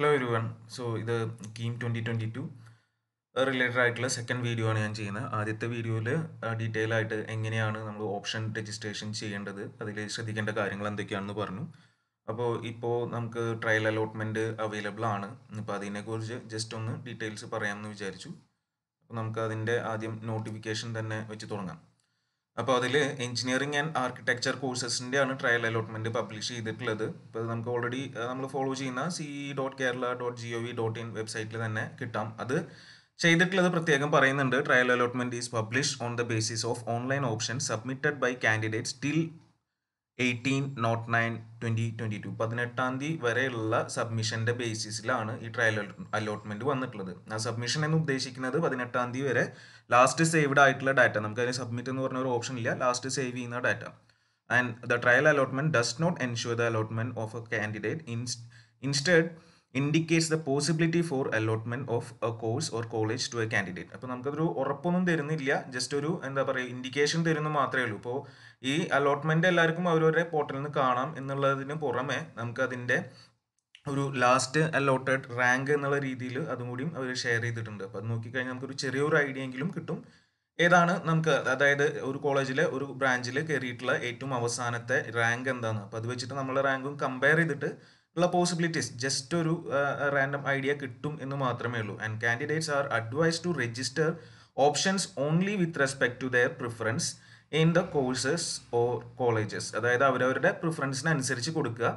Hello ഒരു one so ഇത് KEAM twenty twenty two related ആയിട്ടുള്ള സെക്കൻഡ് വീഡിയോ ആണ് ഞാൻ ചെയ്യുന്നത്. ആദ്യത്തെ വീഡിയോയിൽ ഡീറ്റെയിൽ ആയിട്ട് എങ്ങനെയാണ് നമ്മൾ ഓപ്ഷൻ രജിസ്ട്രേഷൻ ചെയ്യേണ്ടത് അതിൽ ശ്രദ്ധിക്കേണ്ട കാര്യങ്ങൾ എന്തൊക്കെയാണെന്ന് പറഞ്ഞു. അപ്പോൾ ഇപ്പോൾ നമുക്ക് ട്രയൽ അലോട്ട്മെന്റ് അവൈലബിൾ ആണ്. അപ്പോൾ അതിനെക്കുറിച്ച് ജസ്റ്റ് ഒന്ന് ഡീറ്റെയിൽസ് പറയാമെന്ന് വിചാരിച്ചു. അപ്പോൾ നമുക്ക് അതിന്റെ ആദ്യം നോട്ടിഫിക്കേഷൻ തന്നെ വെച്ച് തുടങ്ങാം. അപ്പോൾ അതിൽ എഞ്ചിനീയറിംഗ് ആൻഡ് ആർക്കിടെക്ചർ കോഴ്സസിന്റെ ആണ് ട്രയൽ അലോട്ട്മെന്റ് പബ്ലിഷ് ചെയ്തിട്ടുള്ളത്. ഇപ്പോൾ നമുക്ക് ഓൾറെഡി നമ്മൾ ഫോളോ ചെയ്യുന്ന C dot Kerala dot G O V dot in വെബ്സൈറ്റിൽ തന്നെ കിട്ടാം. അത് ചെയ്തിട്ടുള്ളത് പ്രത്യേകം പറയുന്നുണ്ട്. Trial allotment is publish on the basis of online option submitted by candidates till eighteen naught nine twenty twenty two പതിനെട്ടാം തീയതി വരെയുള്ള സബ്മിഷന്റെ ബേസിസിലാണ് ഈ ട്രയൽ അലോട്ട്മെന്റ് വന്നിട്ടുള്ളത്. ആ സബ്മിഷൻ എന്ന് ഉദ്ദേശിക്കുന്നത് പതിനെട്ടാം തീയതി വരെ ലാസ്റ്റ് സേവ്ഡ് ആയിട്ടുള്ള ഡാറ്റ നമുക്ക് അതിന് സബ്മിറ്റ് എന്ന് പറഞ്ഞ ഒരു ഓപ്ഷൻ ഇല്ല. ലാസ്റ്റ് സേവ് ചെയ്യുന്ന data and the trial allotment does not ensure the allotment of a candidate instead indicates the possibility for allotment of a course or college to a candidate അപ്പോൾ നമുക്കതൊരു ഉറപ്പൊന്നും തരുന്നില്ല. Just ഒരു എന്താ പറയുക indication തരുന്നു മാത്രമേ ഉള്ളൂ. ഇപ്പോൾ ഈ അലോട്ട്മെന്റ് എല്ലാവർക്കും അവരവരുടെ പോർട്ടലിൽ നിന്ന് കാണാം എന്നുള്ളതിന് പുറമെ നമുക്കതിന്റെ ഒരു ലാസ്റ്റ് അലോട്ടഡ് റാങ്ക് എന്നുള്ള രീതിയിൽ അതും കൂടിയും അവർ ഷെയർ ചെയ്തിട്ടുണ്ട്. അപ്പോൾ അത് നോക്കിക്കഴിഞ്ഞാൽ നമുക്കൊരു ചെറിയൊരു ഐഡിയ എങ്കിലും കിട്ടും. ഏതാണ് നമുക്ക് അതായത് ഒരു കോളേജിലെ ഒരു ബ്രാഞ്ചിൽ കയറിയിട്ടുള്ള ഏറ്റവും അവസാനത്തെ റാങ്ക് എന്താണ് അപ്പോൾ അത് വെച്ചിട്ട് നമ്മളെ റാങ്കും കമ്പയർ ചെയ്തിട്ട് ഉള്ള പോസിബിലിറ്റീസ് ജസ്റ്റ് ഒരു റാൻഡം ഐഡിയ കിട്ടും എന്ന് മാത്രമേ ഉള്ളൂ. And candidates are advise to register options only with respect to their preference in the courses or colleges അതായത് അവരവരുടെ പ്രിഫറൻസിനനുസരിച്ച് കൊടുക്കുക.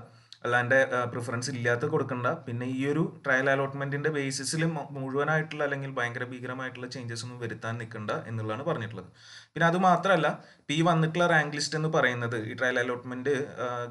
അല്ലാണ്ട് പ്രിഫറൻസ് ഇല്ലാത്ത കൊടുക്കണ്ട. പിന്നെ ഈ ഒരു ട്രയൽ അലോട്ട്മെന്റിന്റെ ബേസിസിൽ മുഴുവനായിട്ടുള്ള അല്ലെങ്കിൽ ഭയങ്കര ഭീകരമായിട്ടുള്ള ചേഞ്ചസ് ഒന്നും വരുത്താൻ നിൽക്കണ്ട എന്നുള്ളതാണ് പറഞ്ഞിട്ടുള്ളത്. പിന്നെ അത് മാത്രമല്ല ഈ വന്നിട്ടുള്ള റാങ്ക് ലിസ്റ്റ് എന്ന് പറയുന്നത് ഈ ട്രയൽ അലോട്ട്മെന്റ്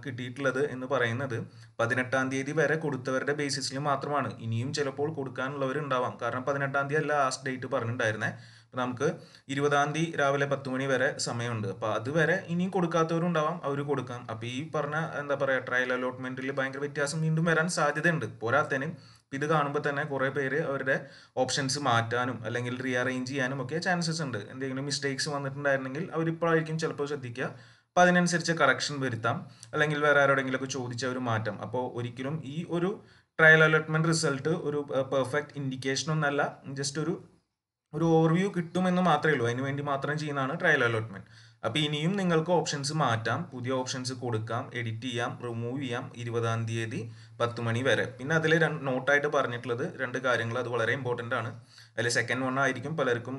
കിട്ടിയിട്ടുള്ളത് എന്ന് പറയുന്നത് പതിനെട്ടാം തീയതി വരെ കൊടുത്തവരുടെ ബേസിസിൽ മാത്രമാണ്. ഇനിയും ചിലപ്പോൾ കൊടുക്കാനുള്ളവരുണ്ടാവാം. കാരണം പതിനെട്ടാം തീയതി അല്ല ലാസ്റ്റ് ഡേറ്റ് പറഞ്ഞിട്ടുണ്ടായിരുന്നേ. അപ്പം നമുക്ക് ഇരുപതാം തീയതി രാവിലെ പത്ത് മണി വരെ സമയമുണ്ട്. അപ്പം അതുവരെ ഇനിയും കൊടുക്കാത്തവരും ഉണ്ടാവാം അവർ കൊടുക്കാം. അപ്പം ഈ പറഞ്ഞ എന്താ പറയുക ട്രയൽ അലോട്ട്മെന്റിൽ ഭയങ്കര വ്യത്യാസം വീണ്ടും വരാൻ സാധ്യതയുണ്ട്. പോരാത്തതിന് ഇത് കാണുമ്പോൾ തന്നെ കുറേ പേര് അവരുടെ ഓപ്ഷൻസ് മാറ്റാനും അല്ലെങ്കിൽ റീ അറേഞ്ച് ചെയ്യാനും ഒക്കെ ചാൻസസ് ഉണ്ട്. എന്തെങ്കിലും മിസ്റ്റേക്സ് വന്നിട്ടുണ്ടായിരുന്നെങ്കിൽ അവരിപ്പോഴായിരിക്കും ചിലപ്പോൾ ശ്രദ്ധിക്കുക. അപ്പോൾ അതിനനുസരിച്ച് കറക്ഷൻ വരുത്താം. അല്ലെങ്കിൽ വേറെ ആരോടെങ്കിലുമൊക്കെ ചോദിച്ച് അവർ മാറ്റാം. അപ്പോൾ ഒരിക്കലും ഈ ഒരു ട്രയൽ അലോട്ട്മെന്റ് റിസൾട്ട് ഒരു പെർഫെക്റ്റ് ഇൻഡിക്കേഷൻ ഒന്നല്ല. ജസ്റ്റ് ഒരു ഒരു ഓവർവ്യൂ കിട്ടുമെന്ന് മാത്രമേ ഉള്ളൂ. അതിന് വേണ്ടി മാത്രം ചെയ്യുന്നതാണ് ട്രയൽ അലോട്ട്മെന്റ് അപ്പോൾ ഇനിയും നിങ്ങൾക്ക് ഓപ്ഷൻസ് മാറ്റാം. പുതിയ ഓപ്ഷൻസ് കൊടുക്കാം. എഡിറ്റ് ചെയ്യാം. റിമൂവ് ചെയ്യാം. ഇരുപതാം തീയതി പത്ത് മണി വരെ. പിന്നെ അതിൽ നോട്ടായിട്ട് പറഞ്ഞിട്ടുള്ളത് രണ്ട് കാര്യങ്ങൾ അത് വളരെ ഇമ്പോർട്ടന്റ് ആണ്. അതിൽ സെക്കൻഡ് വൺ ആയിരിക്കും. പലർക്കും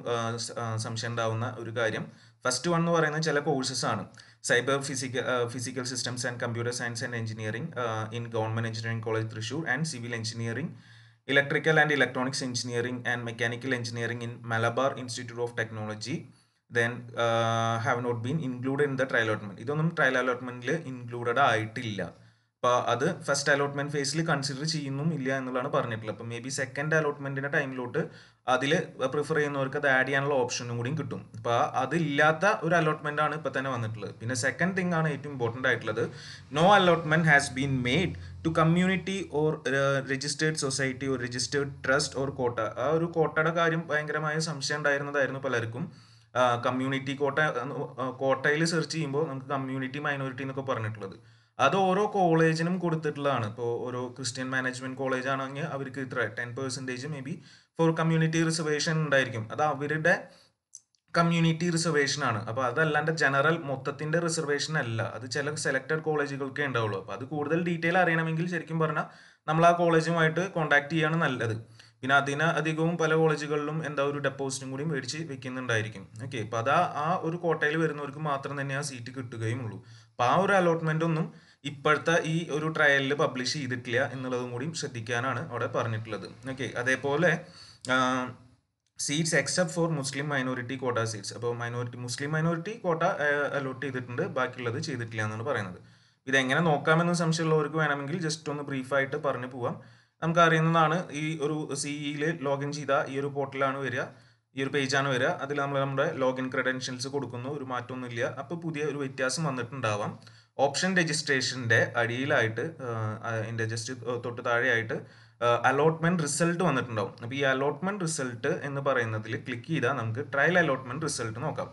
സംശയം ഉണ്ടാവുന്ന ഒരു കാര്യം. ഫസ്റ്റ് വൺ എന്ന് പറയുന്നത് ചില കോഴ്സസ് ആണ്. Cyber physical physical systems and computer science and engineering in government engineering college Thrissur and civil engineering electrical and electronics engineering and mechanical engineering in Malabar institute of technology then have not been include in the trial allotment ഇതൊന്നും trial അലോട്ട്മെന്റിൽ included ആയിട്ടില്ല. അപ്പോൾ അത് first allotment ഫേസിൽ consider ചെയ്യുന്നും ഇല്ല എന്നുള്ളതാണ് പറഞ്ഞിട്ടുള്ളത്. അപ്പോൾ മേ ബി സെക്കൻഡ് അലോട്ട്മെന്റിന്റെ ടൈമിലോട്ട് അതിൽ പ്രിഫർ ചെയ്യുന്നവർക്ക് അത് ആഡ് ചെയ്യാനുള്ള ഓപ്ഷനും കൂടിയും കിട്ടും. അപ്പോൾ അതില്ലാത്ത ഒരു അലോട്ട്മെന്റ് ആണ് ഇപ്പോൾ തന്നെ വന്നിട്ടുള്ളത്. പിന്നെ സെക്കൻഡ് തിങ് ആണ് ഏറ്റവും ഇമ്പോർട്ടന്റ് ആയിട്ടുള്ളത്. No allotment has been made to community or registered society or registered trust or quota ആ ഒരു കോട്ടയുടെ കാര്യം ഭയങ്കരമായ സംശയം ഉണ്ടായിരുന്നതായിരുന്നു പലർക്കും. കമ്മ്യൂണിറ്റി കോട്ട കോട്ടയിൽ സെർച്ച് ചെയ്യുമ്പോൾ നമുക്ക് കമ്മ്യൂണിറ്റി മൈനോറിറ്റി എന്നൊക്കെ പറഞ്ഞിട്ടുള്ളത്. അത് ഓരോ കോളേജിനും കൊടുത്തിട്ടുള്ളതാണ്. ഇപ്പോൾ ഓരോ ക്രിസ്ത്യൻ മാനേജ്മെന്റ് കോളേജ് ആണെങ്കിൽ അവർക്ക് ഇത്ര ten percentage may be for community reservation ഉണ്ടായിരിക്കും. അത് അവരുടെ കമ്മ്യൂണിറ്റി റിസർവേഷൻ ആണ്. അപ്പോൾ അതല്ലാണ്ട് ജനറൽ മൊത്തത്തിന്റെ റിസർവേഷൻ അല്ല. അത് ചില സെലക്റ്റഡ് കോളേജുകൾക്കേ ഉണ്ടാവുള്ളൂ. അപ്പോൾ അത് കൂടുതൽ ഡീറ്റെയിൽ അറിയണമെങ്കിൽ ശരിക്കും പറഞ്ഞാൽ നമ്മൾ ആ കോളേജുമായിട്ട് കോൺടാക്ട് ചെയ്യാണ് നല്ലത്. പിന്നെ അതിന് അധികവും പല കോളേജുകളിലും എന്താ ഒരു ഡെപ്പോസിറ്റും കൂടി മേടിച്ച് വെക്കുന്നുണ്ടായിരിക്കും. ഓക്കെ. അപ്പോൾ അത് ആ ഒരു കോട്ടയിൽ വരുന്നവർക്ക് മാത്രം തന്നെ ആ സീറ്റ് കിട്ടുകയും ഉള്ളൂ അപ്പോൾ ആ ഒരു അലോട്ട്മെന്റ് ഒന്നും ഇപ്പോഴത്തെ ഈ ഒരു ട്രയലിൽ പബ്ലിഷ് ചെയ്തിട്ടില്ല എന്നുള്ളതും കൂടി ശ്രദ്ധിക്കാനാണ് അവിടെ പറഞ്ഞിട്ടുള്ളത്. ഓക്കെ അതേപോലെ seats except for Muslim minority quota seats അപ്പോൾ minority Muslim minority quota allot ചെയ്തിട്ടുണ്ട്. ബാക്കിയുള്ളത് ചെയ്തിട്ടില്ല എന്നാണ് പറയുന്നത്. ഇതെങ്ങനെ നോക്കാമെന്ന് സംശയമുള്ളവർക്ക് വേണമെങ്കിൽ ജസ്റ്റ് ഒന്ന് ബ്രീഫായിട്ട് പറഞ്ഞു പോവാം. നമുക്ക് അറിയുന്നതാണ് ഈ ഒരു സിഇയിൽ ലോഗിൻ ചെയ്ത ഈ ഒരു പോർട്ടലാണ് വരിക. ഈ ഒരു പേജാണ് വരിക. അതിൽ നമ്മൾ നമ്മുടെ ലോഗിൻ ക്രെഡൻഷ്യൽസ് കൊടുക്കുന്നു. ഒരു മാറ്റമൊന്നുമില്ല അപ്പോൾ പുതിയ ഒരു വ്യത്യാസം വന്നിട്ടുണ്ടാവാം. ഓപ്ഷൻ രജിസ്ട്രേഷന്റെ അടിയിലായിട്ട് അതിന്റെ ജസ്റ്റ് തൊട്ട് താഴെയായിട്ട് അലോട്ട്മെന്റ് റിസൾട്ട് വന്നിട്ടുണ്ടാവും. അപ്പോൾ ഈ അലോട്ട്മെന്റ് റിസൾട്ട് എന്ന് പറയുന്നതിൽ ക്ലിക്ക് ചെയ്താൽ നമുക്ക് ട്രയൽ അലോട്ട്മെന്റ് റിസൾട്ട് നോക്കാം.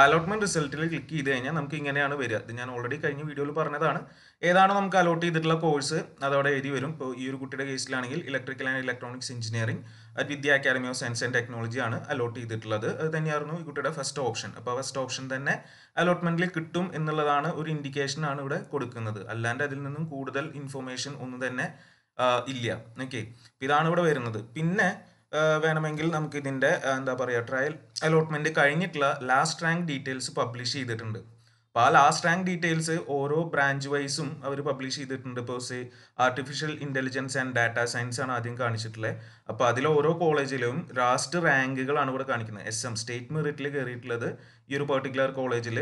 അലോട്ട്മെന്റ് റിസൾട്ടിൽ ക്ലിക്ക് ചെയ്ത് കഴിഞ്ഞാൽ നമുക്ക് ഇങ്ങനെയാണ് വരിക. ഇത് ഞാൻ ഓൾറെഡി കഴിഞ്ഞ വീഡിയോയിൽ പറഞ്ഞതാണ്. ഏതാണ് നമുക്ക് അലോട്ട് ചെയ്തിട്ടുള്ള കോഴ്സ് അതവിടെ എഴുതി വരും. ഇപ്പോൾ ഈ ഒരു കുട്ടിയുടെ കേസിലാണെങ്കിൽ electrical and electronics engineering at Vidya academy of science and technology ആണ് അലോട്ട് ചെയ്തിട്ടുള്ളത്. അത് തന്നെയായിരുന്നു ഈ കുട്ടിയുടെ ഫസ്റ്റ് ഓപ്ഷൻ അപ്പോൾ ഫസ്റ്റ് ഓപ്ഷൻ തന്നെ അലോട്ട്മെന്റിൽ കിട്ടും എന്നുള്ളതാണ് ഒരു ഇൻഡിക്കേഷൻ ആണ് ഇവിടെ കൊടുക്കുന്നത്. അല്ലാണ്ട് അതിൽ നിന്നും കൂടുതൽ ഇൻഫർമേഷൻ ഒന്നും തന്നെ ഇല്ല. ഓക്കെ ഇതാണ് ഇവിടെ വരുന്നത്. പിന്നെ വേണമെങ്കിൽ നമുക്ക് ഇതിന്റെ എന്താ പറയുക ട്രയൽ അലോട്ട്മെന്റ് കഴിഞ്ഞിട്ടുള്ള ലാസ്റ്റ് റാങ്ക് ഡീറ്റെയിൽസ് പബ്ലിഷ് ചെയ്തിട്ടുണ്ട്. അപ്പോൾ ആ ലാസ്റ്റ് റാങ്ക് ഡീറ്റെയിൽസ് ഓരോ ബ്രാഞ്ച് വൈസും അവർ പബ്ലിഷ് ചെയ്തിട്ടുണ്ട് ഇപ്പോൾ say artificial intelligence and data science ആണ് ആദ്യം കാണിച്ചിട്ടുള്ളത് അപ്പോൾ അതിൽ ഓരോ കോളേജിലും ലാസ്റ്റ് റാങ്കുകളാണ് ഇവിടെ കാണിക്കുന്നത്. എസ് എം സ്റ്റേറ്റ് മെറിറ്റിൽ കയറിയിട്ടുള്ളത് ഈ ഒരു പെർട്ടിക്കുലർ കോളേജിൽ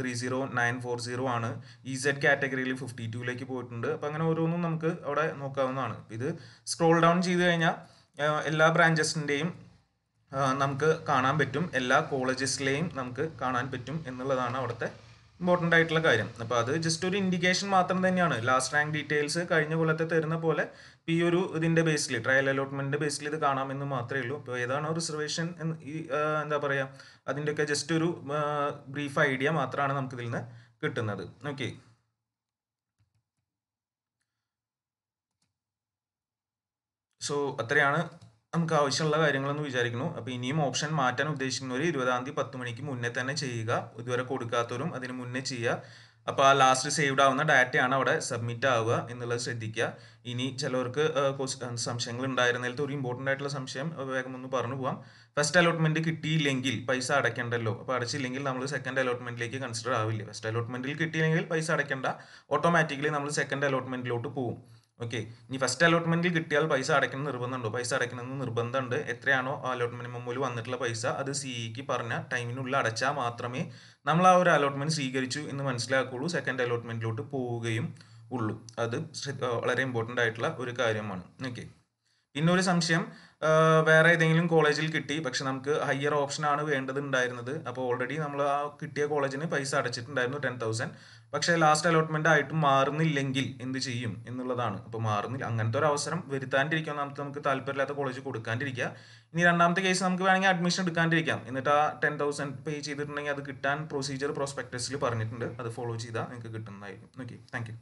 three zero nine four zero ആണ്. ഇ സെഡ് കാറ്റഗറിയിൽ ഫിഫ്റ്റി ടൂയിലേക്ക് പോയിട്ടുണ്ട്. അപ്പോൾ അങ്ങനെ ഓരോന്നും നമുക്ക് അവിടെ നോക്കാവുന്നതാണ്. ഇത് സ്ക്രോൾ ഡൗൺ ചെയ്ത് കഴിഞ്ഞാൽ എല്ലാ ബ്രാഞ്ചസിന്റെയും നമുക്ക് കാണാൻ പറ്റും. എല്ലാ കോളേജസിലെയും നമുക്ക് കാണാൻ പറ്റും എന്നുള്ളതാണ് അവിടുത്തെ ഇമ്പോർട്ടന്റ് ആയിട്ടുള്ള കാര്യം. അപ്പോൾ അത് ജസ്റ്റ് ഒരു ഇൻഡിക്കേഷൻ മാത്രം തന്നെയാണ്. ലാസ്റ്റ് റാങ്ക് ഡീറ്റെയിൽസ് കഴിഞ്ഞ കൊല്ലത്തെ തരുന്ന പോലെ ഈ ഒരു ഇതിന്റെ ബേസിൽ ട്രയൽ അലോട്ട്മെന്റിന്റെ ബേസിൽ ഇത് കാണാമെന്ന് മാത്രമേ ഉള്ളൂ. അപ്പോൾ ഏതാണോ റിസർവേഷൻ ഈ എന്താ പറയുക അതിന്റെയൊക്കെ ജസ്റ്റ് ഒരു ബ്രീഫ് ഐഡിയ മാത്രമാണ് നമുക്കിതിൽ നിന്ന് കിട്ടുന്നത്. ഓക്കെ സോ അത്രയാണ് നമുക്ക് ആവശ്യമുള്ള കാര്യങ്ങളെന്ന് വിചാരിക്കുന്നു. അപ്പോൾ ഇനിയും ഓപ്ഷൻ മാറ്റാൻ ഉദ്ദേശിക്കുന്നവർ ഇരുപതാം തീയതി പത്ത് മണിക്ക് മുന്നേ തന്നെ ചെയ്യുക. ഇതുവരെ കൊടുക്കാത്തവരും അതിന് മുന്നേ ചെയ്യുക. അപ്പോൾ ആ ലാസ്റ്റ് സേവ്ഡ് ആവുന്ന ഡാറ്റയാണ് അവിടെ സബ്മിറ്റ് ആവുക എന്നുള്ളത് ശ്രദ്ധിക്കുക. ഇനി ചിലവർക്ക് സംശയങ്ങൾ ഉണ്ടായിരുന്നതിലത്തെ ഒരു ഇമ്പോർട്ടന്റ് ആയിട്ടുള്ള സംശയം വേഗം ഒന്ന് പറഞ്ഞു പോകാം ഫസ്റ്റ് അലോട്ട്മെന്റ് കിട്ടിയില്ലെങ്കിൽ പൈസ അടയ്ക്കണ്ടല്ലോ. അപ്പോൾ അടച്ചില്ലെങ്കിൽ നമ്മൾ സെക്കൻഡ് അലോട്ട്മെന്റിലേക്ക് കൺസിഡർ ആവില്ല? ഫസ്റ്റ് അലോട്ട്മെന്റിൽ കിട്ടിയില്ലെങ്കിൽ പൈസ അടയ്ക്കണ്ട. ഓട്ടോമാറ്റിക്കലി നമ്മൾ സെക്കൻഡ് അലോട്ട്മെന്റിലോട്ട് പോകും ഓക്കെ ഇനി ഫസ്റ്റ് അലോട്ട്മെന്റിൽ കിട്ടിയാൽ പൈസ അടയ്ക്കണം നിർബന്ധമുണ്ടോ? പൈസ അടയ്ക്കണമെന്ന് നിർബന്ധമുണ്ട്. എത്രയാണോ അലോട്ട്മെന്റ് മുമ്പിൽ വന്നിട്ടുള്ള പൈസ അത് സിഇക്ക് പറഞ്ഞ ടൈമിനുള്ളിൽ അടച്ചാൽ മാത്രമേ നമ്മൾ ആ ഒരു അലോട്ട്മെന്റ് സ്വീകരിച്ചു എന്ന് മനസ്സിലാക്കുള്ളൂ സെക്കൻഡ് അലോട്ട്മെന്റിലോട്ട് പോവുകയും ഉള്ളൂ. അത് വളരെ ഇമ്പോർട്ടന്റ് ആയിട്ടുള്ള ഒരു കാര്യമാണ്. ഓക്കെ പിന്നെ ഒരു സംശയം വേറെ ഏതെങ്കിലും കോളേജിൽ കിട്ടി പക്ഷെ നമുക്ക് ഹയർ ഓപ്ഷൻ ആണ് വേണ്ടതുണ്ടായിരുന്നത്. അപ്പോൾ ഓൾറെഡി നമ്മൾ ആ കിട്ടിയ കോളേജിന് പൈസ അടച്ചിട്ടുണ്ടായിരുന്നു ടെൻ തൗസൻഡ് പക്ഷേ ലാസ്റ്റ് അലോട്ട്മെന്റ് ആയിട്ടും മാറുന്നില്ലെങ്കിൽ എന്ത് ചെയ്യും എന്നുള്ളതാണ്. അപ്പോൾ മാറുന്നില്ല. അങ്ങനത്തെ ഒരു അവസരം വരുത്താണ്ടിരിക്കാൻ ഒന്നാമത്തെ നമുക്ക് താല്പര്യമില്ലാത്ത കോളേജ് കൊടുക്കാണ്ടിരിക്കുക. ഇനി രണ്ടാമത്തെ കേസ് നമുക്ക് വേണമെങ്കിൽ അഡ്മിഷൻ എടുക്കാണ്ടിരിക്കാം. എന്നിട്ട് ആ ടെൻ തൗസൻഡ് പേ ചെയ്തിട്ടുണ്ടെങ്കിൽ അത് കിട്ടാൻ പ്രൊസീജിയർ പ്രോസ്പെക്ടസിൽ പറഞ്ഞിട്ടുണ്ട്. അത് ഫോളോ ചെയ്താൽ നിങ്ങൾക്ക് കിട്ടുന്നതായിരിക്കും. Okay thank